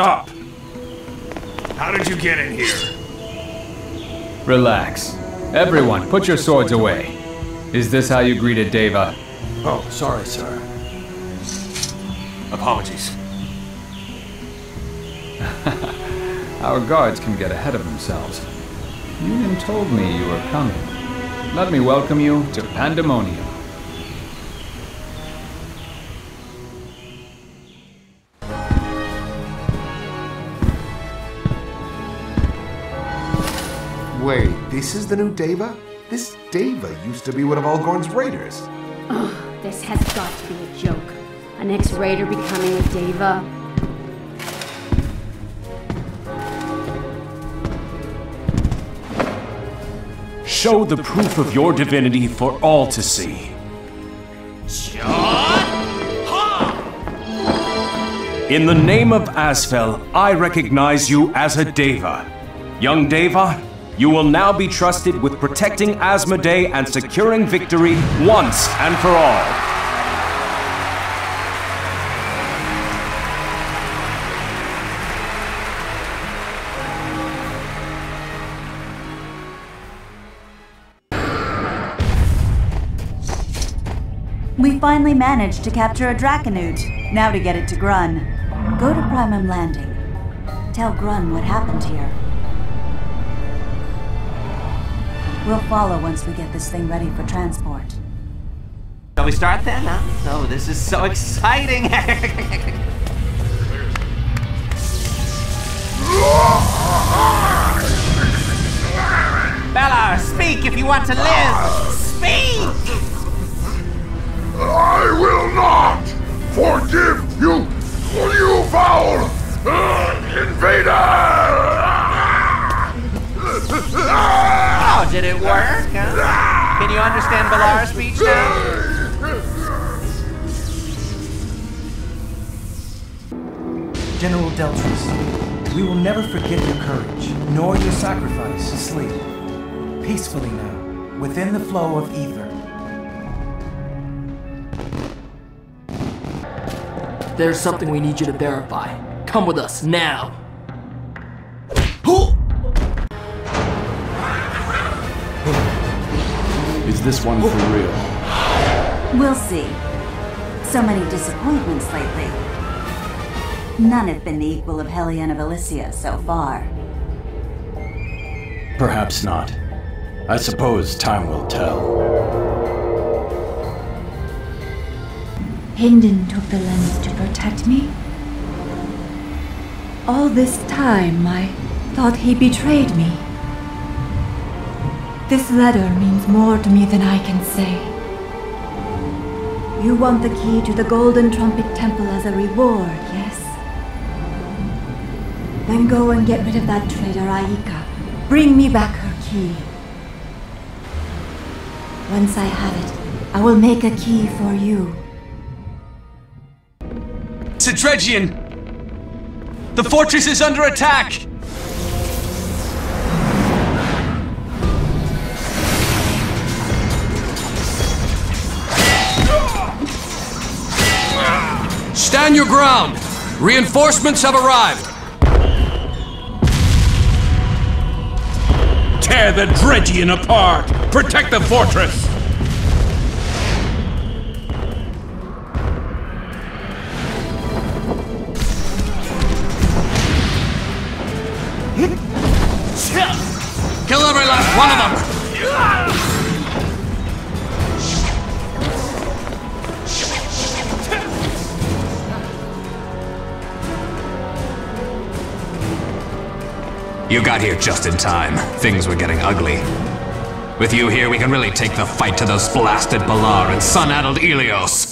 Stop! How did you get in here? Relax. Everyone, put your swords away. Is this how you greeted Daeva? Oh, sorry, sir. Apologies. Our guards can get ahead of themselves. Union told me you were coming. Let me welcome you to Pandaemonium. Wait, this is the new Daeva? This Daeva used to be one of Algorn's raiders. This has got to be a joke. An ex-raider becoming a Daeva. Show the proof of your divinity for all to see. In the name of Azphel, I recognize you as a Daeva. Young Daeva, you will now be trusted with protecting Asmodae and securing victory once and for all. We finally managed to capture a Draconute. Now to get it to Grun. Go to Primum Landing. Tell Grun what happened here. We'll follow once we get this thing ready for transport. Shall we start then? Huh? Oh, this is so exciting! Balaur, speak if you want to live! Speak! I will not forgive you, you foul uh, invader! Did it work? Huh? Can you understand Balaur's speech now? General Deltris, we will never forget your courage, nor your sacrifice. Sleep. Peacefully now, within the flow of ether. There's something we need you to verify. Come with us, now! Is this one for real? We'll see. So many disappointments lately. None have been the equal of Hellion of Elysia so far. Perhaps not. I suppose time will tell. Hinden took the lens to protect me. All this time, I thought he betrayed me. This letter means more to me than I can say. You want the key to the Golden Trumpet Temple as a reward, yes? Then go and get rid of that traitor Aika. Bring me back her key. Once I have it, I will make a key for you. Cedregian! The fortress is under attack! Stand your ground! Reinforcements have arrived! Tear the Dredgion apart! Protect the fortress! Kill every last one of them! You got here just in time. Things were getting ugly. With you here, we can really take the fight to those blasted Balaur and sun-addled Elyos.